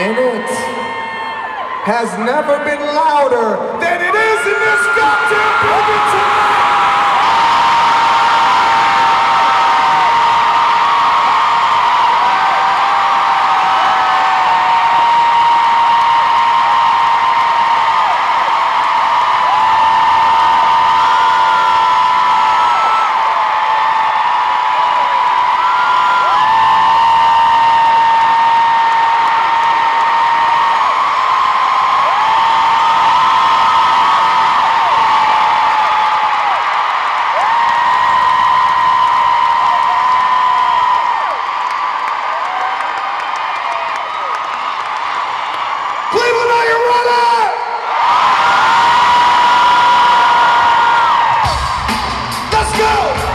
And it has never been louder go!